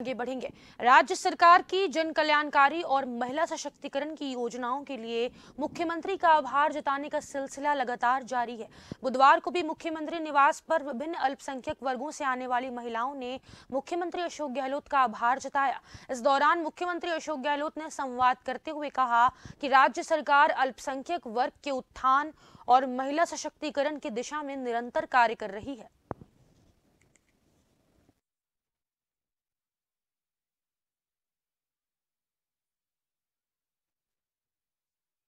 आगे बढ़ेंगे। राज्य सरकार की जन कल्याणकारी और महिला सशक्तिकरण की योजनाओं के लिए मुख्यमंत्री का आभार जताने का सिलसिला लगातार जारी है। बुधवार को भी मुख्यमंत्री निवास पर विभिन्न अल्पसंख्यक वर्गों से आने वाली महिलाओं ने मुख्यमंत्री अशोक गहलोत का आभार जताया। इस दौरान मुख्यमंत्री अशोक गहलोत ने संवाद करते हुए कहा कि राज्य सरकार अल्पसंख्यक वर्ग के उत्थान और महिला सशक्तिकरण की दिशा में निरंतर कार्य कर रही है।